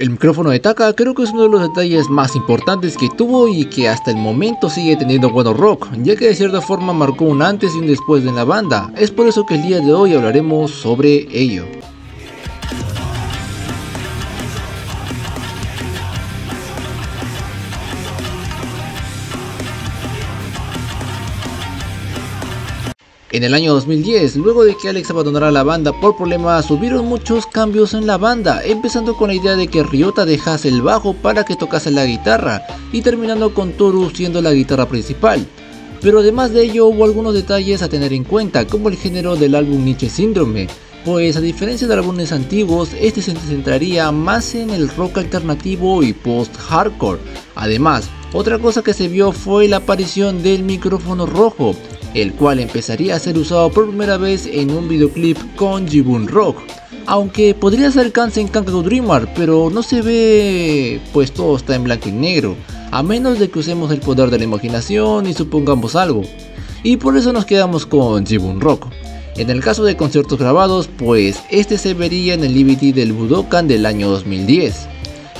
El micrófono de Taka creo que es uno de los detalles más importantes que tuvo y que hasta el momento sigue teniendo bueno rock, ya que de cierta forma marcó un antes y un después de la banda, es por eso que el día de hoy hablaremos sobre ello. En el año 2010, luego de que Alex abandonara la banda por problemas, hubieron muchos cambios en la banda, empezando con la idea de que Ryota dejase el bajo para que tocase la guitarra, y terminando con Toru siendo la guitarra principal. Pero además de ello hubo algunos detalles a tener en cuenta, como el género del álbum Nietzsche Syndrome, pues a diferencia de álbumes antiguos, este se centraría más en el rock alternativo y post-hardcore. Además, otra cosa que se vio fue la aparición del micrófono rojo, el cual empezaría a ser usado por primera vez en un videoclip con Jibun Rock. Aunque podría ser alcance en Kankaku Dreamer, pero no se ve pues todo está en blanco y negro, a menos de que usemos el poder de la imaginación y supongamos algo. Y por eso nos quedamos con Jibun Rock. En el caso de conciertos grabados, pues este se vería en el DVD del Budokan del año 2010.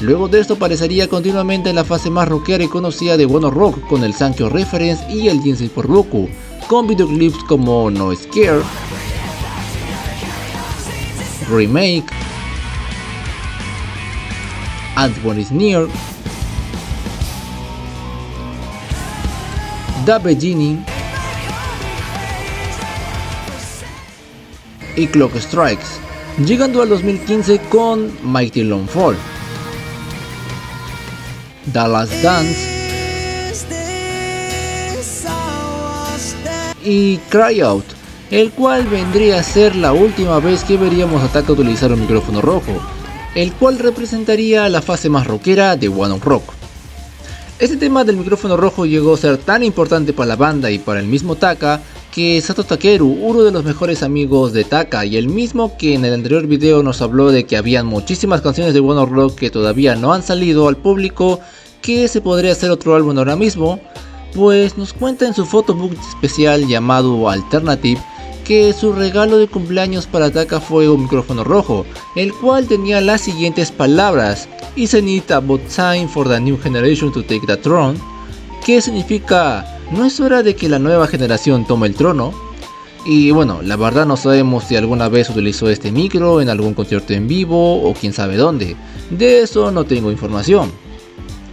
Luego de esto aparecería continuamente en la fase más rockera y conocida de Bono Rock con el Sankyo Reference y el Jinsei por Boku, con videoclips como No Scare, Remake, Is Near, The Beginning y Clock Strikes, llegando al 2015 con Mighty Long Fall, The Last Dance, y Cry Out, el cual vendría a ser la última vez que veríamos a Taka utilizar un micrófono rojo, el cual representaría la fase más rockera de One of Rock. Este tema del micrófono rojo llegó a ser tan importante para la banda y para el mismo Taka que Sato Takeru, uno de los mejores amigos de Taka y el mismo que en el anterior video nos habló de que habían muchísimas canciones de One of Rock que todavía no han salido al público, que se podría hacer otro álbum ahora mismo, pues nos cuenta en su photobook especial llamado Alternative que su regalo de cumpleaños para Taka fue un micrófono rojo, el cual tenía las siguientes palabras Isn't it about time for the new generation to take the throne? que significa ¿no es hora de que la nueva generación tome el trono? Y bueno, la verdad no sabemos si alguna vez utilizó este micro en algún concierto en vivo o quién sabe dónde. De eso no tengo información.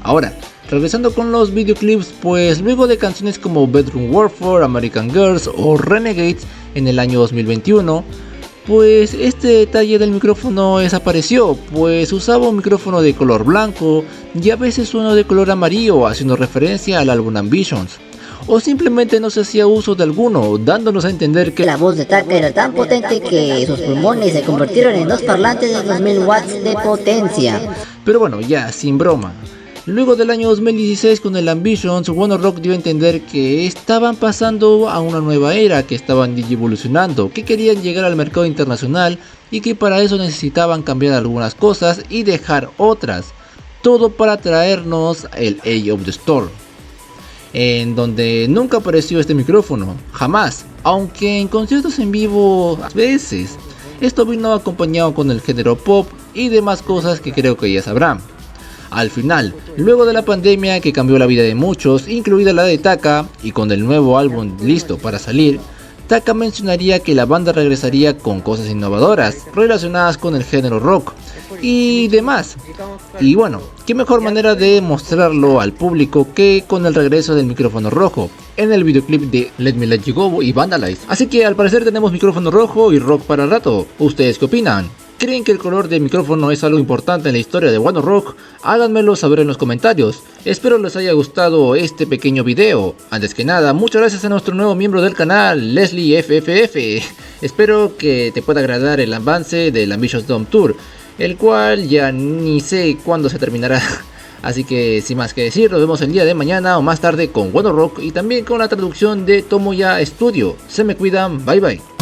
Ahora, Regresando con los videoclips, pues luego de canciones como Bedroom Warfare, American Girls o Renegades en el año 2021, pues este detalle del micrófono desapareció, pues usaba un micrófono de color blanco y a veces uno de color amarillo, haciendo referencia al álbum Ambitions. O simplemente no se hacía uso de alguno, dándonos a entender que la voz de Taka era tan potente que sus pulmones se convirtieron en dos parlantes de 2000 watts de potencia. Pero bueno, ya, sin broma. Luego del año 2016 con el Ambitions, Warner Rock dio a entender que estaban pasando a una nueva era, que estaban evolucionando, que querían llegar al mercado internacional y que para eso necesitaban cambiar algunas cosas y dejar otras. Todo para traernos el A of the Store. En donde nunca apareció este micrófono, jamás, aunque en conciertos en vivo a veces. Esto vino acompañado con el género pop y demás cosas que creo que ya sabrán. Al final, luego de la pandemia que cambió la vida de muchos, incluida la de Taka, y con el nuevo álbum listo para salir, Taka mencionaría que la banda regresaría con cosas innovadoras relacionadas con el género rock y demás. Y bueno, qué mejor manera de mostrarlo al público que con el regreso del micrófono rojo en el videoclip de Let Me Let You Go y Vandalize. Así que al parecer tenemos micrófono rojo y rock para rato. ¿Ustedes qué opinan? ¿Creen que el color del micrófono es algo importante en la historia de One Rock? Háganmelo saber en los comentarios. Espero les haya gustado este pequeño video. Antes que nada, muchas gracias a nuestro nuevo miembro del canal, Leslie FFF. Espero que te pueda agradar el avance del Ambitious Dome Tour, el cual ya ni sé cuándo se terminará. Así que sin más que decir, nos vemos el día de mañana o más tarde con One Rock y también con la traducción de Tomoya Studio. Se me cuidan, bye bye.